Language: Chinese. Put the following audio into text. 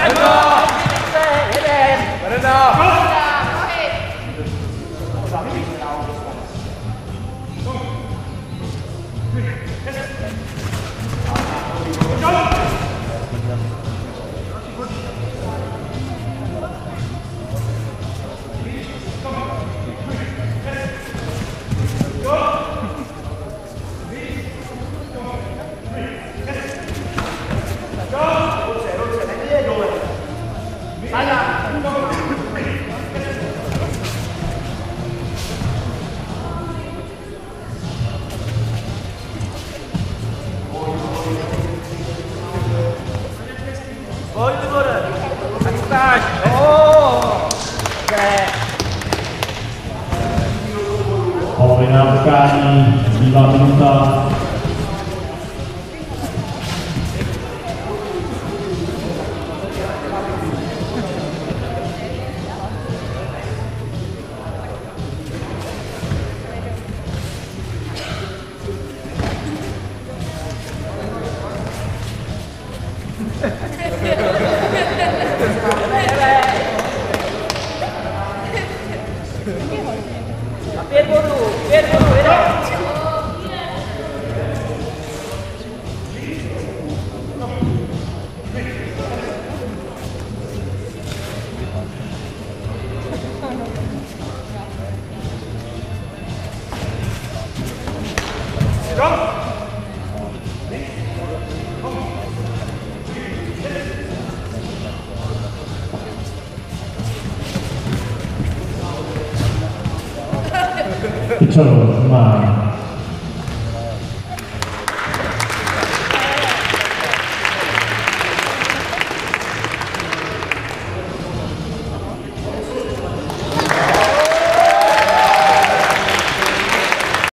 Marina! Marina! Palmeiras Carne, Vila Pinta, Come on. 그쵸 정말